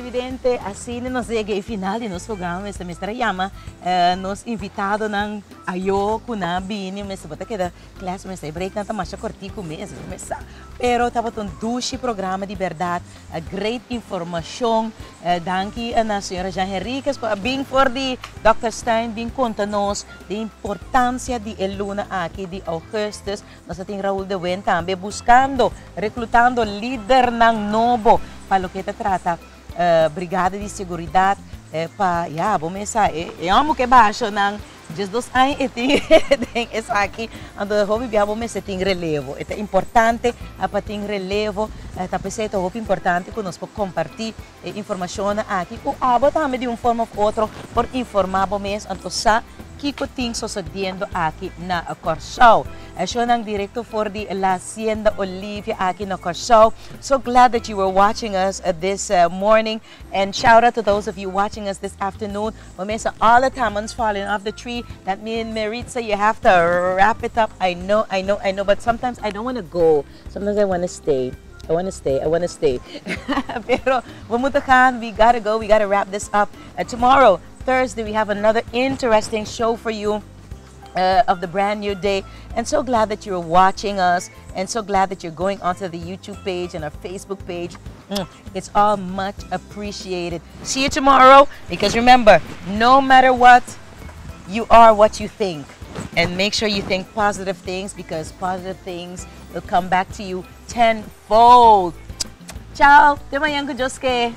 gente, assim nos chega ao final de nosso programa, esta mestra Yama, uh, nos invitado ng ayo na bini, mas bota que da classe mas break na tamasha cortico mesmo, mas pero tava um duche programa de verdade, a great informação, uh, danke a na senhora Jean Henriquez, bem for de Dr. Stein, bem conta-nos de importância de Eluna aqui de Augustus, nós temos Raul de Wen também buscando, reclutando líder ng Novo, para o que trata uh, Brigada de Seguridade eh, para, yeah, vamos começar, eh, eu amo que baixo ng just dos anos e tem essa aqui, ando hobby bia vamos tem relevo, é importante para ter relevo, é tá pensando hobby importante que nós podemos compartilhar eh, informação aqui, o abo também de uma forma ou outra por informar vamos, então sa Kiko aqui na ng for the La Hacienda Olivia aqui na. So glad that you were watching us uh, this uh, morning. And shout out to those of you watching us this afternoon. Mamesa, all the tamons falling off the tree. That means Merietza, you have to wrap it up. I know, I know, I know. But sometimes I don't want to go. Sometimes I want to stay. I want to stay. I want to stay. Pero we gotta go. We gotta wrap this up. Uh, tomorrow, Thursday, we have another interesting show for you. Uh, of the brand new day and so glad that you're watching us and so glad that you're going onto the YouTube page and our Facebook page. Mm, it's all much appreciated. See you tomorrow because remember, no matter what, you are what you think. And make sure you think positive things because positive things will come back to you tenfold. Ciao! Temayang ko Diyos ke.